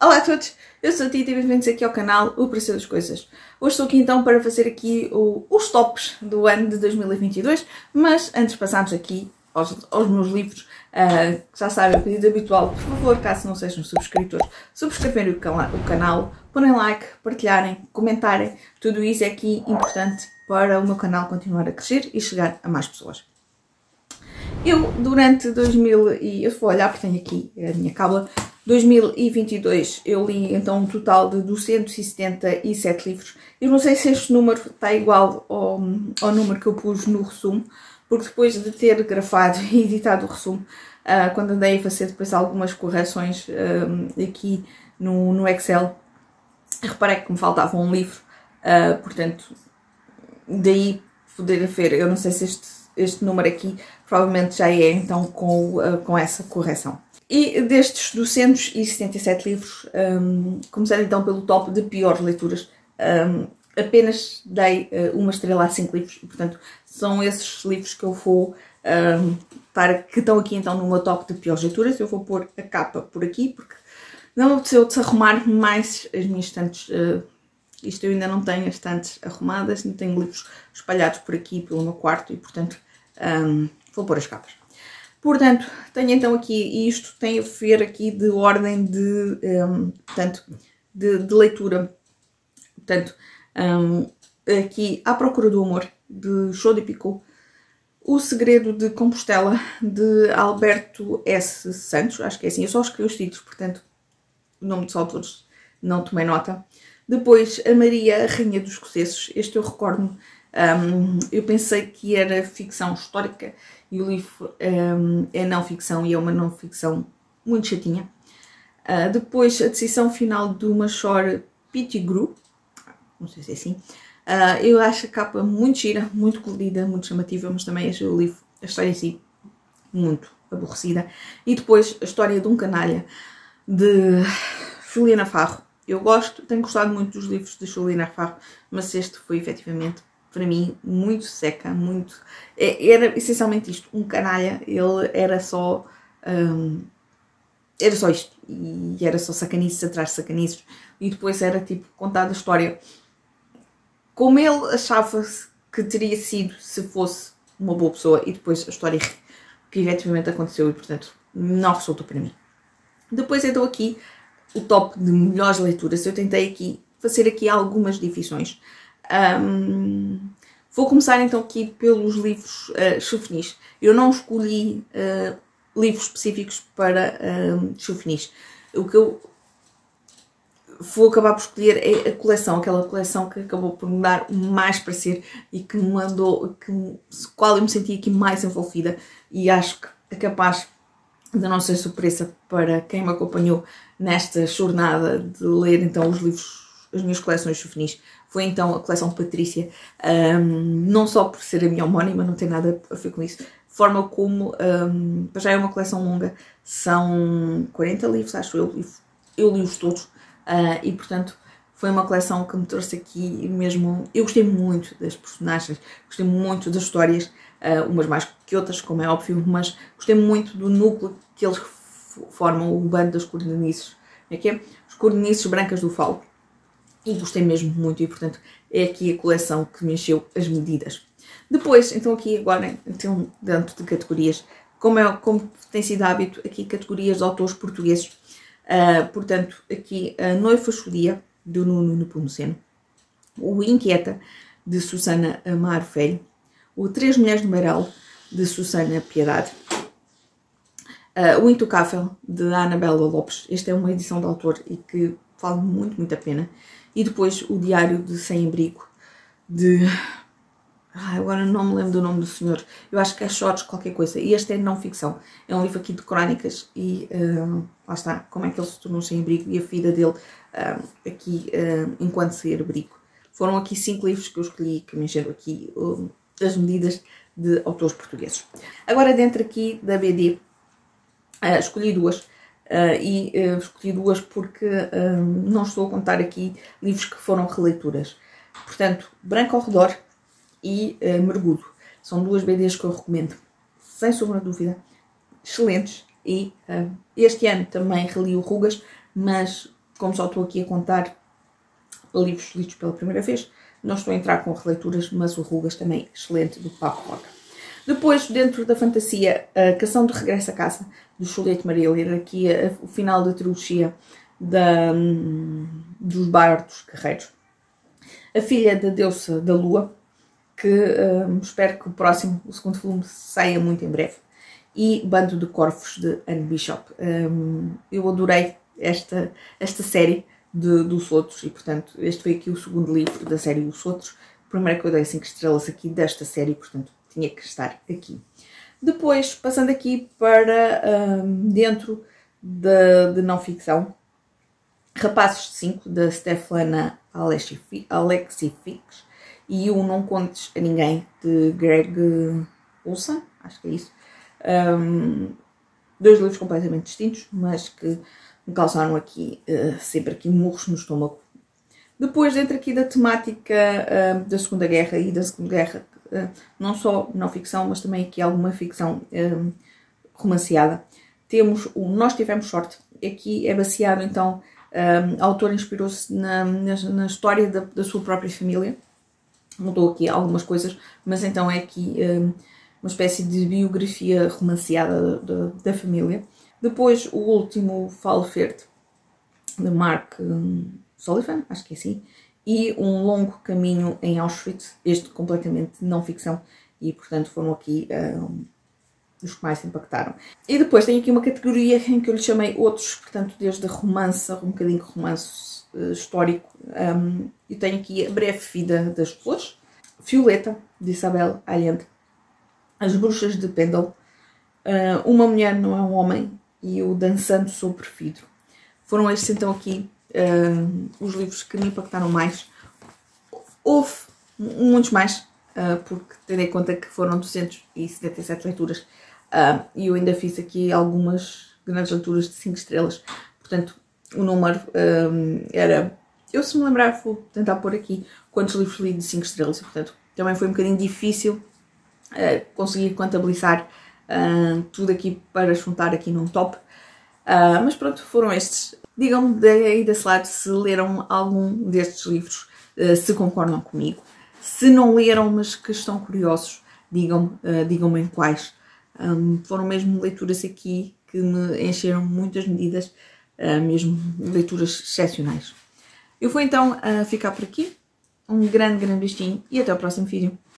Olá a todos, eu sou a Tita e bem-vindos aqui ao canal O Preço das Coisas. Hoje estou aqui então para fazer aqui o, os tops do ano de 2022, mas antes de passarmos aqui aos, aos meus livros, uh, já sabem, pedido habitual, por favor, caso não sejam subscritores, subscreverem o, o canal, porem like, partilharem, comentarem, tudo isso é aqui importante para o meu canal continuar a crescer e chegar a mais pessoas. Eu, durante 2000 e... eu vou olhar porque tenho aqui a minha cábula, 2022 eu li então um total de 277 livros. Eu não sei se este número está igual ao, ao número que eu pus no resumo, porque depois de ter gravado e editado o resumo, uh, quando andei a fazer depois algumas correções uh, aqui no, no Excel, reparei que me faltava um livro, uh, portanto, daí poder haver, eu não sei se este, este número aqui provavelmente já é então com, com essa correção. E destes 277 livros, um, começando então pelo top de piores leituras, um, apenas dei uh, uma estrela a 5 livros, e portanto são esses livros que eu vou um, para, que estão aqui então no meu top de piores leituras. Eu vou pôr a capa por aqui, porque não me apeteceu desarrumar mais as minhas estantes. Uh, isto eu ainda não tenho as estantes arrumadas, não tenho livros espalhados por aqui pelo meu quarto e portanto um, vou pôr as capas. Portanto, tenho então aqui, isto tem a ver aqui de ordem de, um, portanto, de, de, leitura. Portanto, um, aqui À Procura do Amor, de Show de Picot. O Segredo de Compostela, de Alberto S. Santos, acho que é assim, eu só escrevi os títulos, portanto, o nome dos autores não tomei nota. Depois, A Maria, a Rainha dos Escoceses, este eu recordo-me, um, eu pensei que era ficção histórica e o livro um, é não ficção e é uma não ficção muito chatinha. Uh, depois, a decisão final do Machor Pettigrew, não sei se é assim, uh, eu acho a capa muito gira, muito colorida, muito chamativa, mas também acho o livro, a história em si, muito aborrecida. E depois, a história de um canalha de Juliana Farro. Eu gosto, tenho gostado muito dos livros de Juliana Farro, mas este foi efetivamente para mim, muito seca, muito. É, era essencialmente isto: um canalha, ele era só. Um, era só isto. E era só sacanices atrás de sacanices. E depois era tipo contada a história como ele achava que teria sido se fosse uma boa pessoa e depois a história que efetivamente aconteceu e portanto não resultou para mim. Depois então aqui o top de melhores leituras. Eu tentei aqui fazer aqui algumas divisões. Um, vou começar então aqui pelos livros uh, Eu não escolhi uh, livros específicos para uh, O que eu vou acabar por escolher é a coleção, aquela coleção que acabou por me dar mais prazer e que me mandou, que, qual eu me senti aqui mais envolvida e acho que é capaz de não ser surpresa para quem me acompanhou nesta jornada de ler então os livros as minhas coleções juvenis. Foi então a coleção Patrícia, um, não só por ser a minha homónima, não tem nada a ver com isso, forma como, um, já é uma coleção longa, são 40 livros, acho eu, eu li-os todos, uh, e portanto foi uma coleção que me trouxe aqui mesmo, eu gostei muito das personagens, gostei muito das histórias, uh, umas mais que outras, como é óbvio, mas gostei muito do núcleo que eles formam, o bando das cornices, é que é? Os cornices brancas do falo e gostei mesmo muito e portanto é aqui a coleção que me encheu as medidas. Depois, então aqui agora, então, dentro de categorias, como, é, como tem sido hábito, aqui categorias de autores portugueses, uh, portanto aqui a Noiva Judia, do Nuno Nepomuceno, o Inquieta, de Susana Amaro Velho, o Três Mulheres do Meiral, de Susana Piedade, uh, o Intocável, de Anabela Lopes, esta é uma edição de autor e que vale muito, muito a pena, e depois o Diário de Sem Abrigo, de. Ah, agora não me lembro do nome do senhor. Eu acho que é Shorts qualquer coisa. E este é não ficção. É um livro aqui de crónicas e uh, lá está, como é que ele se tornou sem abrigo e a vida dele uh, aqui uh, enquanto sem abrigo. Foram aqui cinco livros que eu escolhi que me encheram aqui as medidas de autores portugueses. Agora dentro aqui da BD escolhi duas Uh, e uh, escolhi duas porque uh, não estou a contar aqui livros que foram releituras. Portanto, Branco ao Redor e Mergulho. São duas BDs que eu recomendo, sem sombra de dúvida, excelentes. E este ano também reli o Rugas, mas como só estou aqui a contar livros lidos pela primeira vez, não estou a entrar com releituras, mas o Rugas também excelente do Paco Roca. Depois, dentro da fantasia, a Canção de Regresso a Casa, do Juliette Maria, ler aqui a, o final da trilogia da, hum, dos Bardos Guerreiros. A Filha da Deusa da Lua, que um, espero que o próximo, o segundo volume, saia muito em breve. E Bando de Corvos, de Anne Bishop. Um, eu adorei esta, esta série de, dos outros e, portanto, este foi aqui o segundo livro da série Os Outros. Primeiro que eu dei 5 estrelas aqui desta série, portanto, tinha que estar aqui. Depois, passando aqui para um, dentro de, de não ficção, Rapazes de 5, da Stefana Alexifix, e o Não Contes a Ninguém, de Greg Olson, acho que é isso. Um, dois livros completamente distintos, mas que me causaram aqui uh, sempre aqui murros no estômago. Depois, dentro aqui da temática uh, da Segunda Guerra e da Segunda Guerra, não só não ficção, mas também aqui alguma ficção romanceada, temos o Nós Tivemos Sorte. Aqui é baseado, então, um, a autora inspirou-se na, na, na, história da, da, sua própria família. Mudou aqui algumas coisas, mas então é aqui um, uma espécie de biografia romanceada da, da família. Depois, o último Falo Verde, de Mark Sullivan, acho que é assim, e Um Longo Caminho em Auschwitz, este completamente não ficção, e portanto foram aqui um, os que mais impactaram. E depois tenho aqui uma categoria em que eu lhe chamei outros, portanto, desde romance, um bocadinho romance uh, histórico. Um, eu tenho aqui A Breve Vida das Flores, Violeta, de Isabel Allende, As Bruxas de Pendle, uh, Uma Mulher Não é um Homem e o Dançando sobre Vidro. Foram estes então aqui uh, os livros que me impactaram mais. Houve muitos mais, uh, porque tendo em conta que foram 277 leituras uh, e eu ainda fiz aqui algumas grandes leituras de 5 estrelas, portanto o número era. Eu se me lembrar vou tentar pôr aqui quantos livros li de 5 estrelas, portanto também foi um bocadinho difícil conseguir contabilizar tudo aqui para juntar aqui num top. Mas pronto, foram estes. Digam-me aí desse lado se leram algum destes livros, uh, se concordam comigo. Se não leram, mas que estão curiosos, digam-me digam em quais. Foram mesmo leituras aqui que me encheram muitas medidas, mesmo leituras excepcionais. Eu vou então ficar por aqui. Um grande, grande beijinho e até o próximo vídeo.